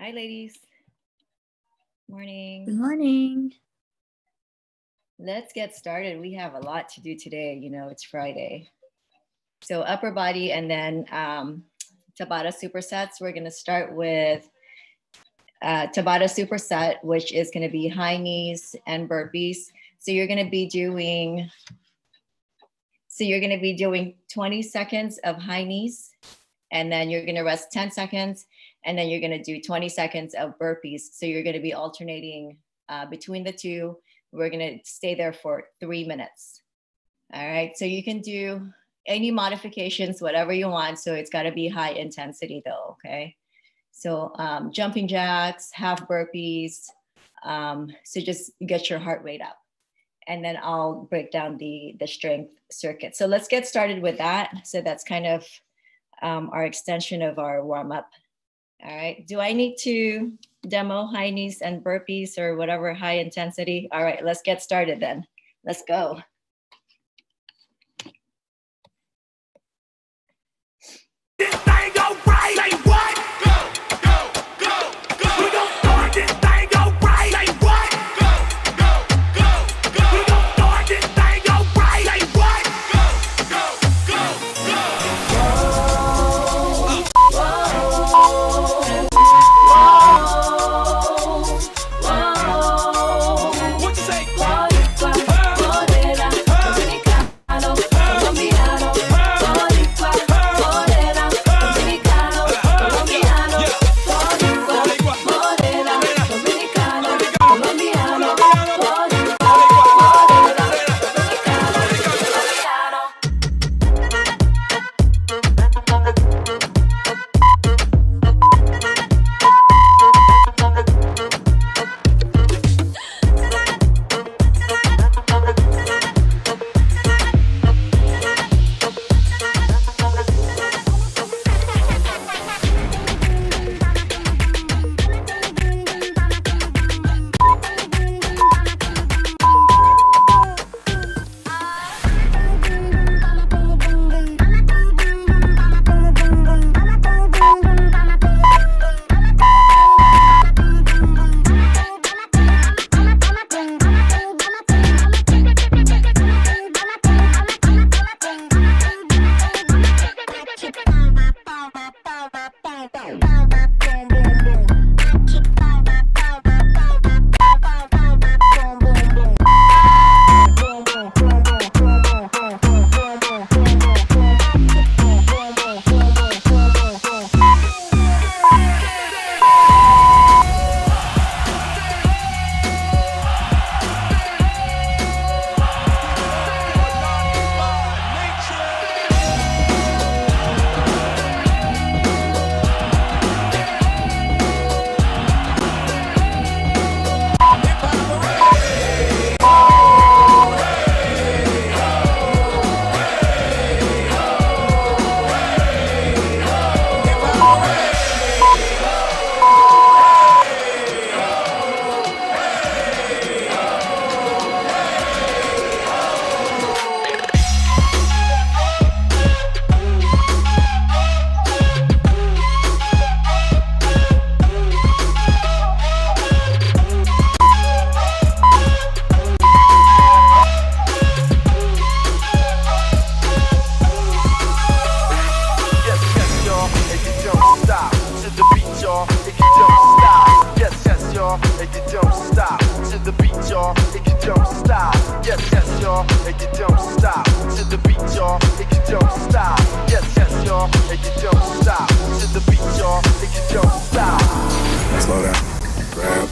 Hi, ladies. Morning. Good morning. Let's get started. We have a lot to do today. You know, it's Friday. So upper body and then um, Tabata supersets. We're going to start with uh, Tabata superset, which is going to be high knees and burpees. So you're going to be doing, so you're going to be doing 20 seconds of high knees, and then you're going to rest 10 seconds, and then you're going to do 20 seconds of burpees. So you're going to be alternating uh, between the two. We're going to stay there for three minutes. All right. So you can do any modifications, whatever you want. So it's got to be high intensity though. Okay. So um, jumping jacks, half burpees. Um, so just get your heart rate up. And then I'll break down the, the strength circuit. So let's get started with that. So that's kind of um, our extension of our warm up. All right. Do I need to demo high knees and burpees or whatever high intensity? All right, let's get started then. Let's go.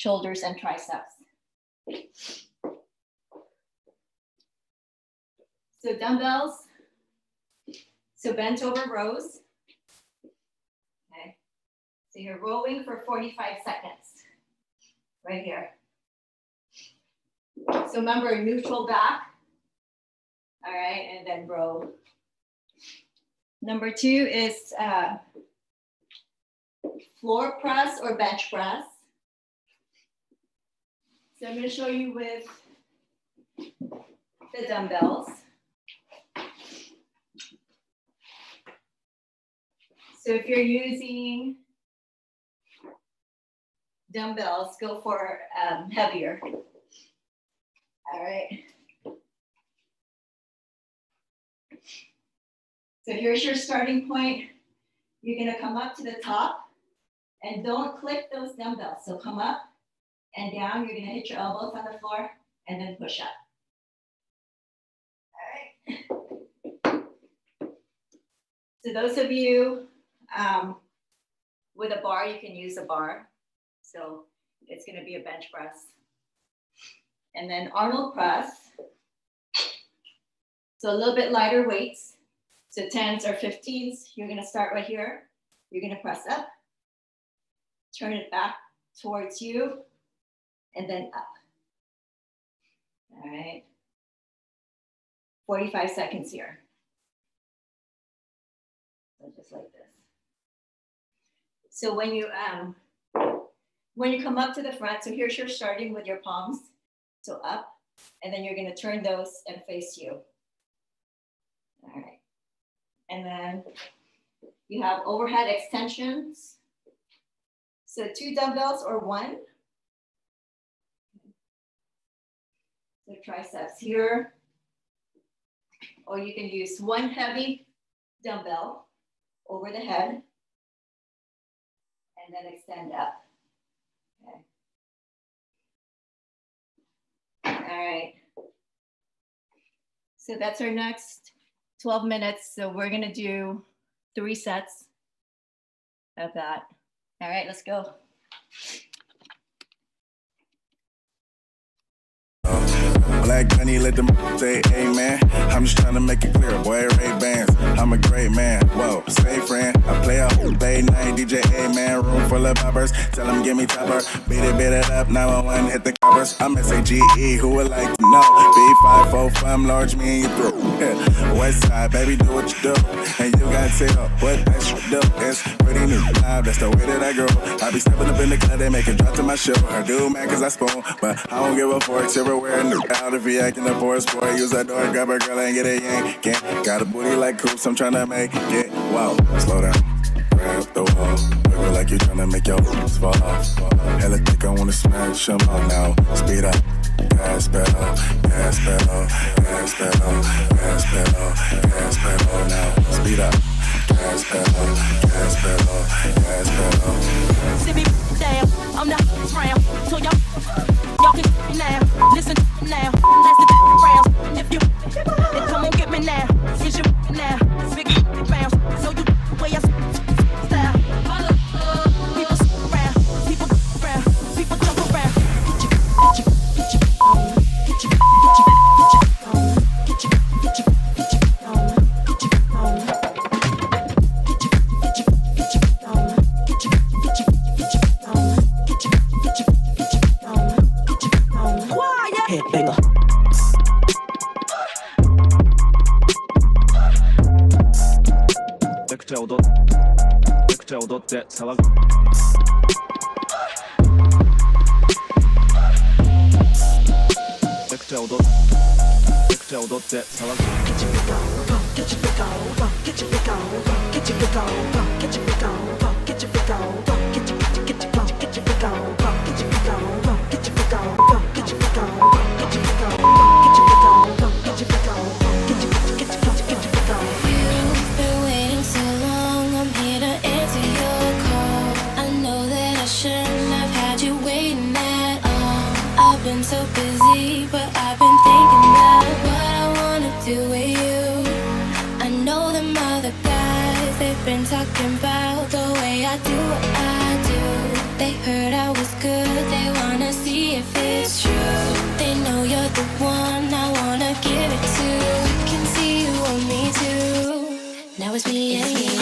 shoulders, and triceps. So dumbbells, so bent over rows. Okay, so you're rowing for 45 seconds, right here. So remember, neutral back. All right, and then row. Number two is uh, floor press or bench press. So I'm gonna show you with the dumbbells. So if you're using dumbbells, go for um, heavier. All right. So here's your starting point. You're gonna come up to the top and don't click those dumbbells. So come up and down. You're gonna hit your elbows on the floor and then push up. All right. So those of you um, with a bar, you can use a bar. So it's gonna be a bench press. And then Arnold press. So a little bit lighter weights. So 10s or 15s, you're gonna start right here. You're gonna press up, turn it back towards you, and then up. All right. 45 seconds here. So just like this. So when you um, when you come up to the front, so here's your starting with your palms, so up, and then you're gonna turn those and face you. All right. And then you have overhead extensions. So two dumbbells or one. So triceps here. Or you can use one heavy dumbbell over the head and then extend up. Okay. All right. So that's our next 12 minutes. So we're gonna do three sets of that. All right, let's go. Black money, let them say amen. I'm just trying to make it clear, boy, Ray Bans. I'm a great man, whoa, stay friend. I play a late night DJ, amen. Room full of poppers, tell them give me topper. Beat it, beat it up, 911, hit the covers. I'm S-A-G-E, who would like to know? B545, large me and you through. West side, baby, do what you do. And you gotta tell what that shit do. It's pretty new, nah, that's the way that I grow. I be stepping up in the club, they make it drop to my show. I do, man, cause I spoon, but I don't give a fork, silverware, new. Out if he acting a boy, boy, use that door, grab a girl and get a yank. Can't, got a booty like coops, I'm trying to make it. Wow, slow down. Grab the wall, wiggle like you're trying to make your moves fall off. Hella thick, I wanna smash them all now. Speed up, gas pedal, gas pedal, gas pedal, gas pedal, gas pedal now. Speed up, gas pedal, gas pedal, gas pedal. See me down, I'm not round. So y'all, can now. Listen now, that's the rounds. If you, then come on get me now. Is you now? Venga. めくちゃ踊ってくちゃ踊って騒ぐめくちゃ踊ってめくちゃ踊って騒ぐケチピカオカケチピカオカケチピカオカケチピカオカケチピカオカケチピカオカケチピカオカ too. Now it's me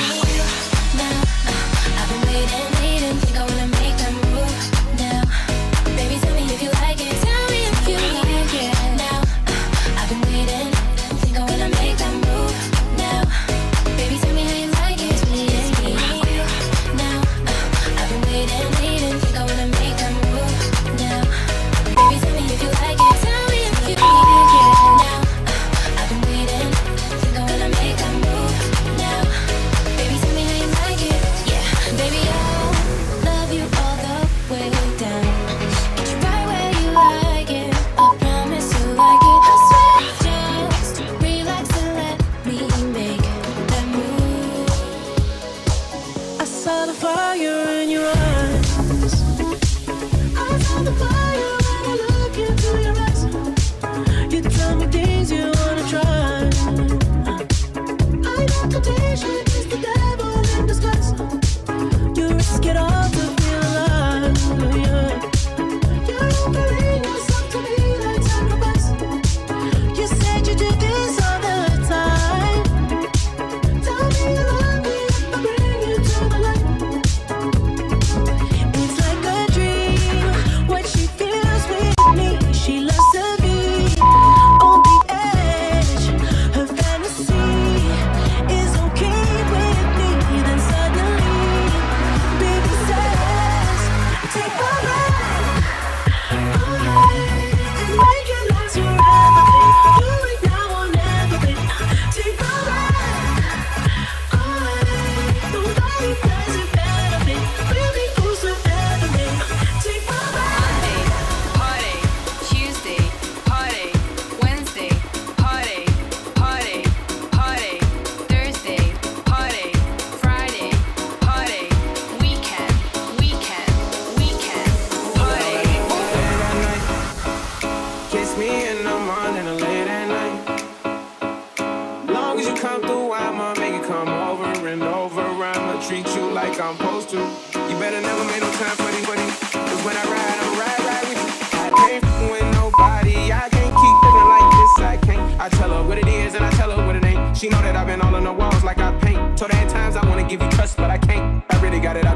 Treat you like I'm supposed to. You better never make no time for anybody. Cause when I ride, I'm ride, ride with you. I can't f- with nobody. I can't keep living like this. I can't. I tell her what it is and I tell her what it ain't. She know that I've been all on the walls like I paint. Told her at times I wanna give you trust, but I can't. I really got it. I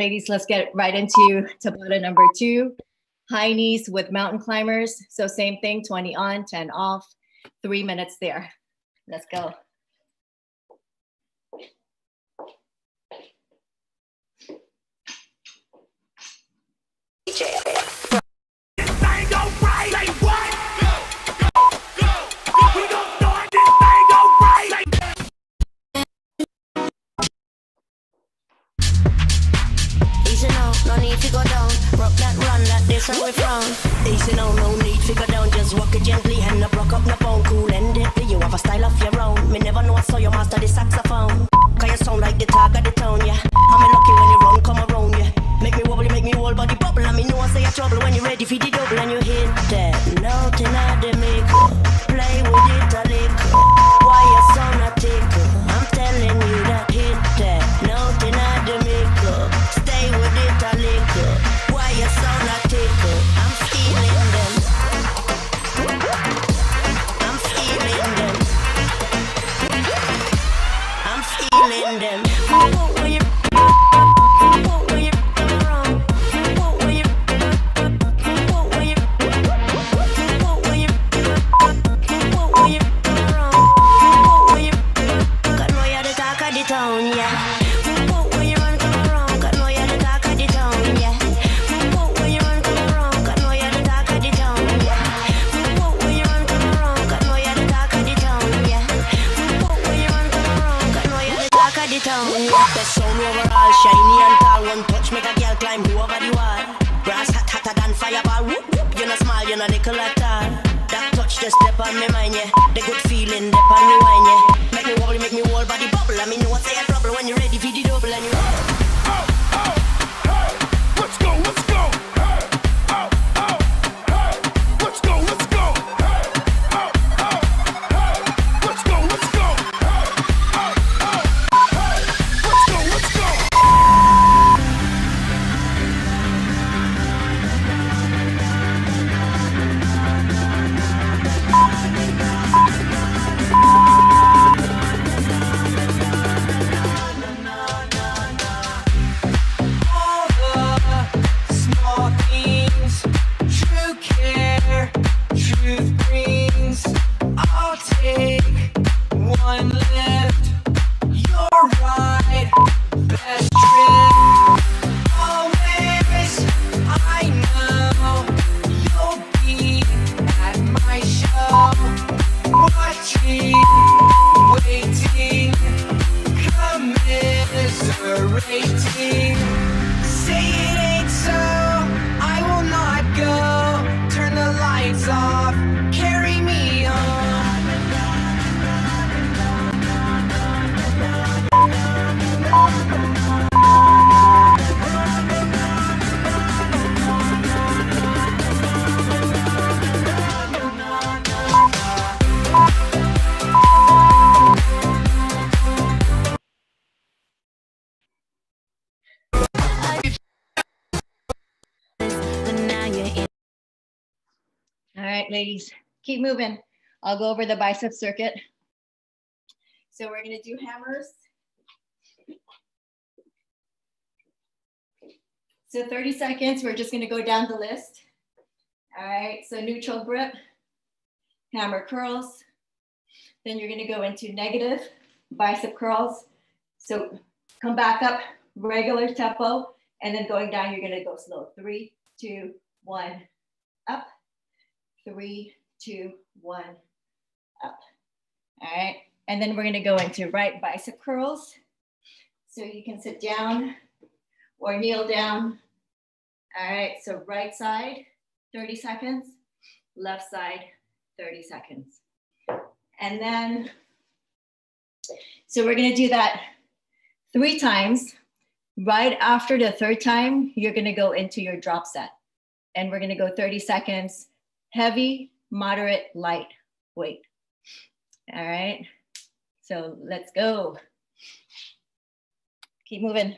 ladies, let's get right into Tabata number two. High knees with mountain climbers. So same thing, 20 on, 10 off, three minutes there. Let's go. No need to go down. Rock that run, that this how we frown. Easy now, no need to go down. Just walk it gently and no broke up, no bone. Cool and deadly, you have a style of your own. Me never know I saw you master the saxophone. Cause you sound like the talk of the town, yeah. I'm lucky when you run, come around, yeah. Make me wobble, make me whole body bubble. And me know I say you trouble when you ready for the overall shiny and tall. One touch make a girl climb over the wall. Brass hot hotter than fireball. Whoop, whoop. You know small, you know little at all. That touch just step on me mind, yeah. The good feeling, step on me wine, yeah. Make me wobble, make me whole body bubble. I mean, you want say a trouble when you're ready for the double and you. ladies, keep moving. I'll go over the bicep circuit. So we're gonna do hammers. So 30 seconds, we're just gonna go down the list. All right, so neutral grip, hammer curls. Then you're gonna go into negative bicep curls. So come back up, regular tempo, and then going down, you're gonna go slow. Three, two, one, up three, two, one, up. All right, and then we're gonna go into right bicep curls. So you can sit down or kneel down. All right, so right side, 30 seconds, left side, 30 seconds. And then, so we're gonna do that three times. Right after the third time, you're gonna go into your drop set. And we're gonna go 30 seconds, heavy, moderate, light weight. All right, so let's go. Keep moving.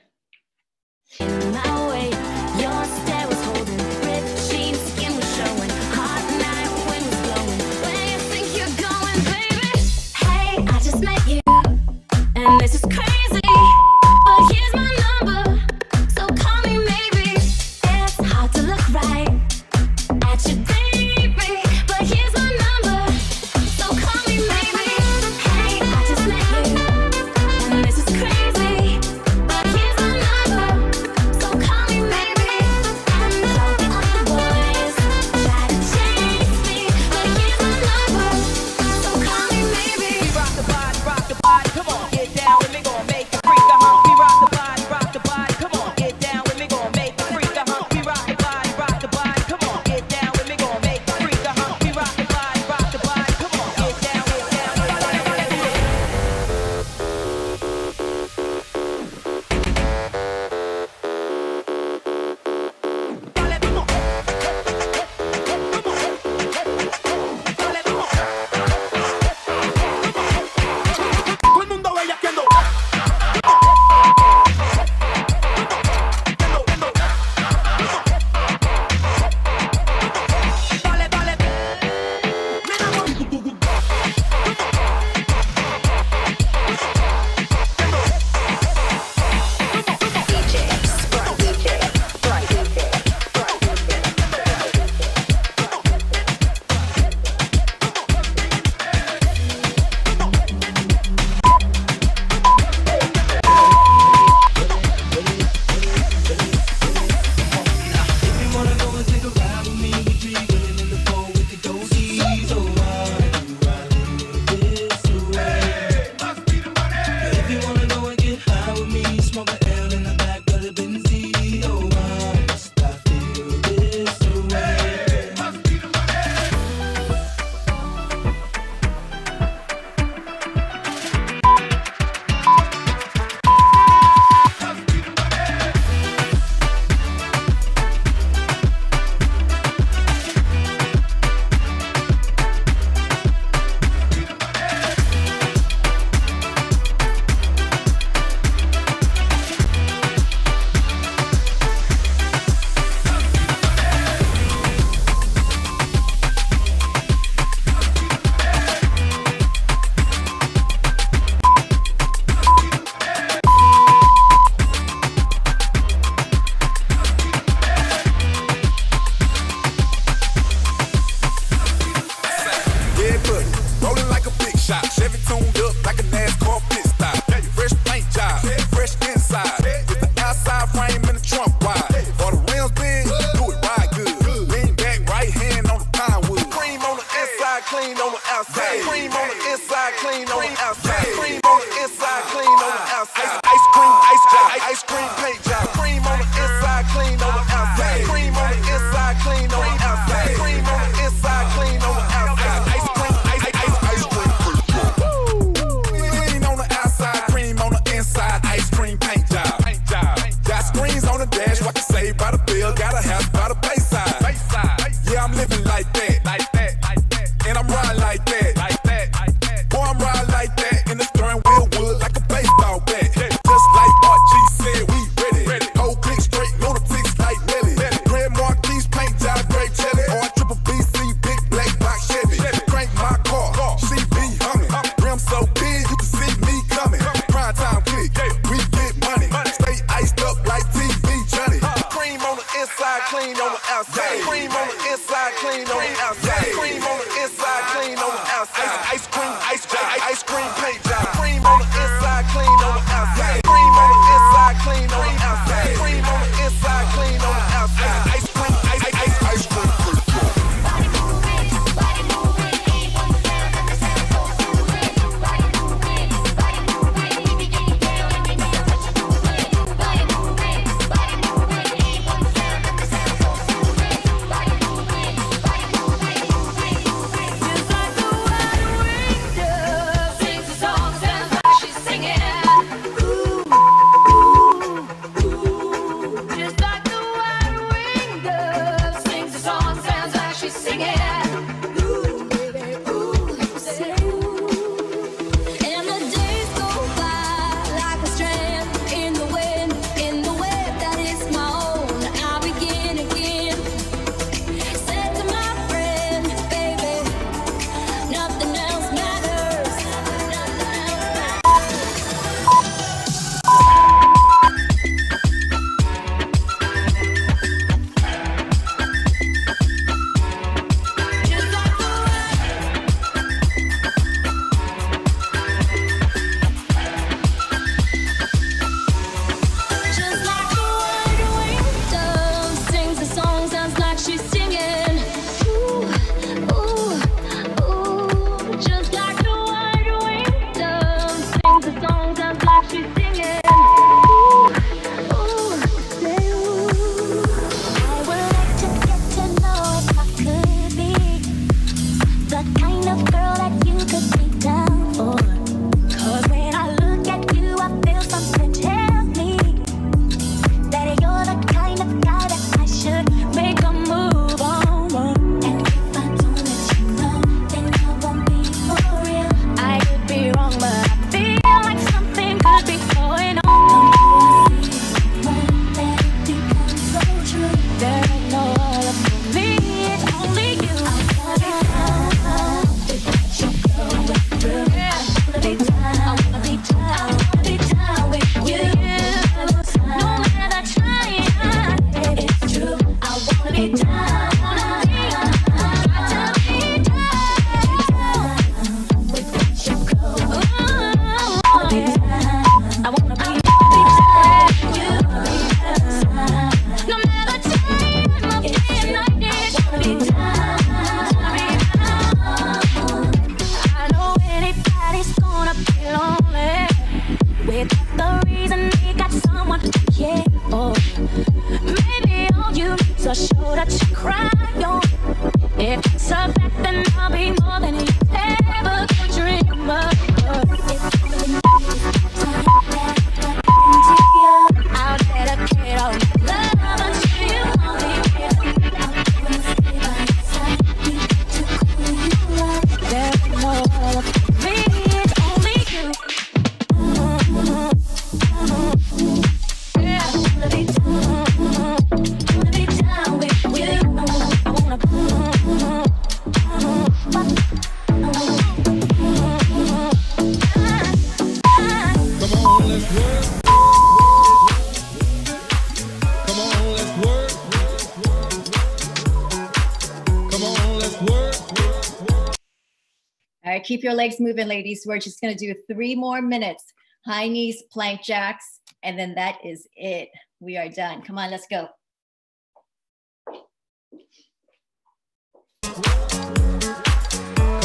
your legs moving, ladies. We're just gonna do three more minutes. High knees, plank jacks, and then that is it. We are done. Come on, let's go.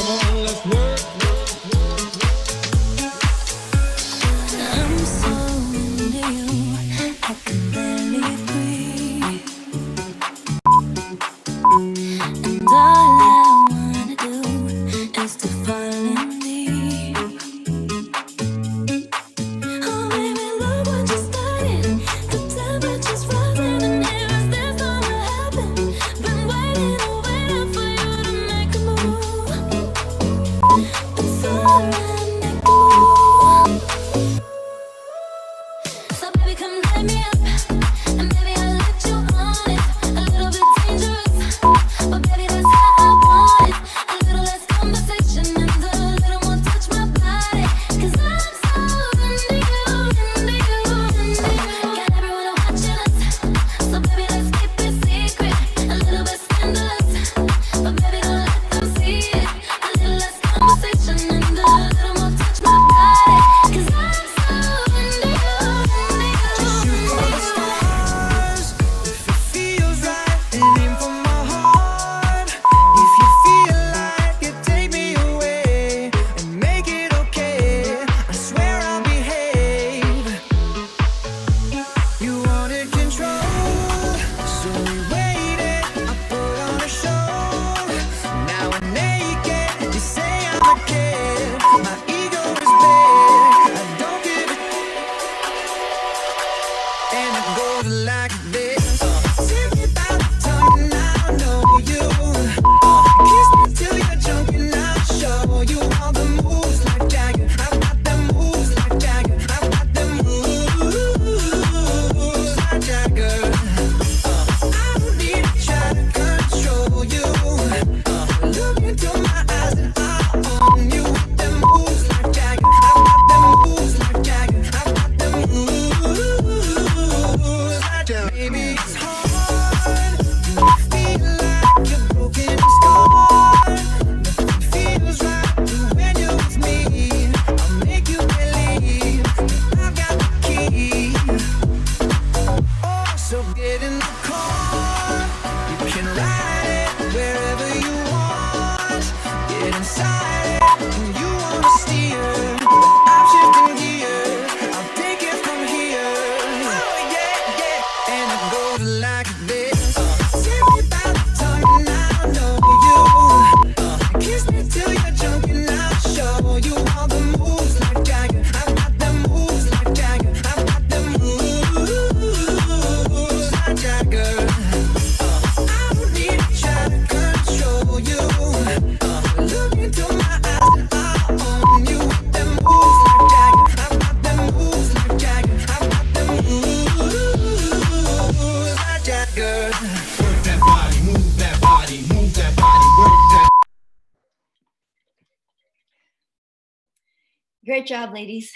On, let's work. inside. Great job, ladies.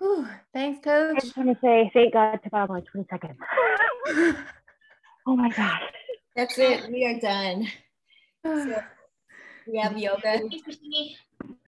Whew, thanks, I coach. just want to say thank God to Bob like 20 seconds. oh my gosh. That's it. We are done. So we have yoga.